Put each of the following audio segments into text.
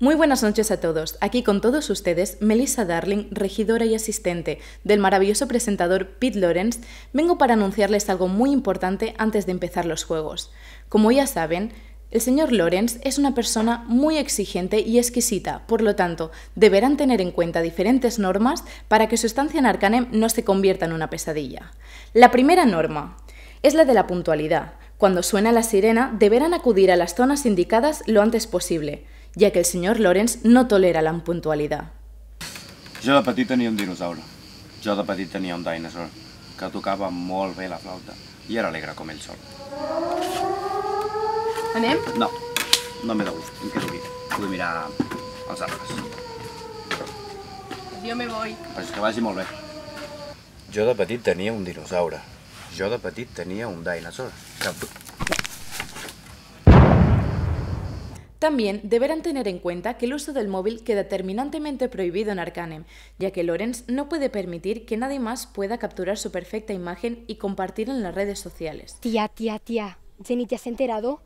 Muy buenas noches a todos. Aquí con todos ustedes, Melissa Darling, regidora y asistente del maravilloso presentador Pete Lawrence, vengo para anunciarles algo muy importante antes de empezar los juegos. Como ya saben, el señor Lawrence es una persona muy exigente y exquisita, por lo tanto, deberán tener en cuenta diferentes normas para que su estancia en Arcanem no se convierta en una pesadilla. La primera norma es la de la puntualidad. Cuando suena la sirena, deberán acudir a las zonas indicadas lo antes posible ja que el senyor Lawrence no tolera la impuntualitat. Jo de petit tenia un dinosaure. Jo de petit tenia un dinosaur que tocava molt bé la flauta i era alegre com ell sol. Anem? No, no m'he de gust, em quedo aquí. Vull mirar els arbres. Jo me voy. Pues que vagi molt bé. Jo de petit tenia un dinosaure. Jo de petit tenia un dinosaur que También deberán tener en cuenta que el uso del móvil queda terminantemente prohibido en Arcanem, ya que Lorenz no puede permitir que nadie más pueda capturar su perfecta imagen y compartir en las redes sociales. Tía, tía, tía, Jenny, ¿te has enterado?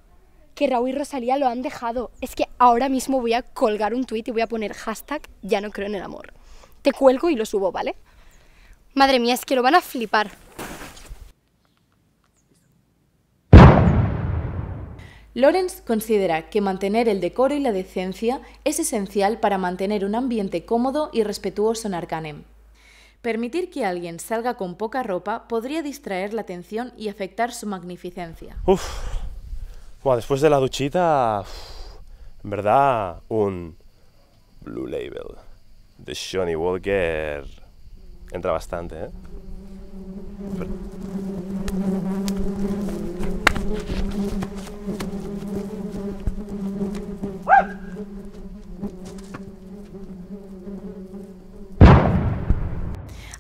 Que Raúl y Rosalía lo han dejado. Es que ahora mismo voy a colgar un tuit y voy a poner hashtag ya no creo en el amor. Te cuelgo y lo subo, ¿vale? Madre mía, es que lo van a flipar. Lorenz considera que mantener el decoro y la decencia es esencial para mantener un ambiente cómodo y respetuoso en Arcanem. Permitir que alguien salga con poca ropa podría distraer la atención y afectar su magnificencia. Uf, después de la duchita, en verdad, un Blue Label de Johnny Walker entra bastante, ¿eh?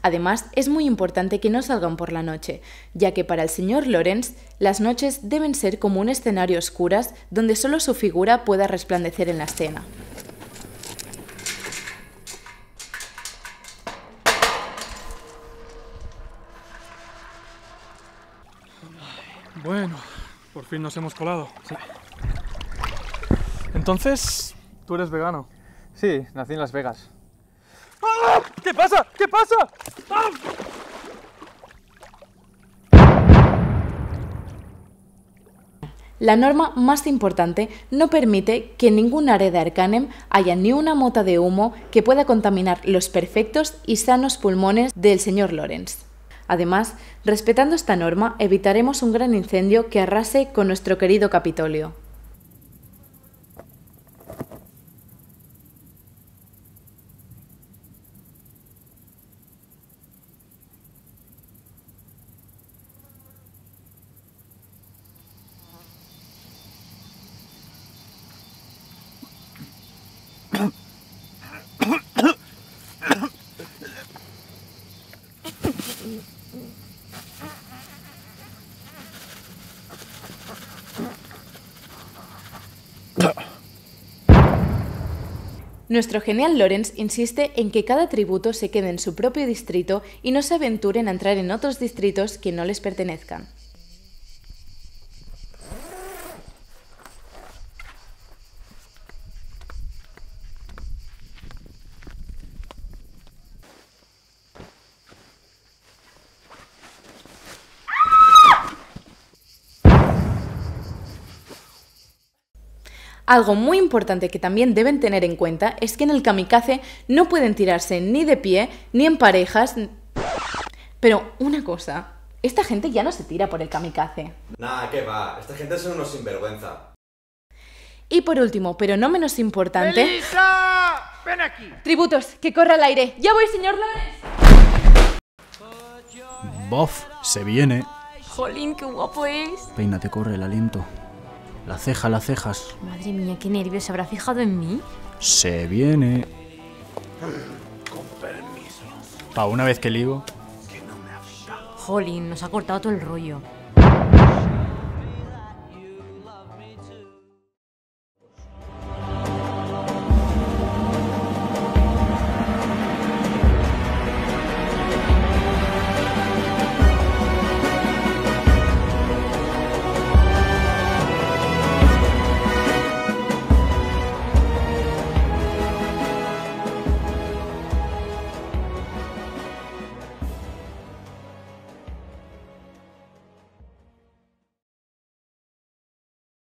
Además, es muy importante que no salgan por la noche, ya que para el señor Lorenz las noches deben ser como un escenario oscuras donde solo su figura pueda resplandecer en la escena. Bueno, por fin nos hemos colado. Entonces, tú eres vegano. Sí, nací en Las Vegas. ¿Qué pasa? ¿Qué pasa? La norma más importante no permite que en ningún área de Arcanem haya ni una mota de humo que pueda contaminar los perfectos y sanos pulmones del señor Lorenz. Además, respetando esta norma, evitaremos un gran incendio que arrase con nuestro querido Capitolio. Nuestro genial Lorenz insiste en que cada tributo se quede en su propio distrito y no se aventuren a entrar en otros distritos que no les pertenezcan. Algo muy importante que también deben tener en cuenta es que en el kamikaze no pueden tirarse ni de pie ni en parejas. Pero una cosa, esta gente ya no se tira por el kamikaze. Nada, ¿qué va? Esta gente son unos sinvergüenza. Y por último, pero no menos importante... ¡Melissa! ¡Ven aquí! Tributos, que corra al aire. ¡Ya voy, señor Lorenz! Bof, se viene. Jolín, qué guapo es. Peínate, corre el aliento. La ceja, las cejas. Madre mía, qué nervios. ¿Se habrá fijado en mí? Se viene. Con permiso. Pa, una vez que ligo. Jolín, nos ha cortado todo el rollo.